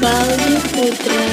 Balde Putra.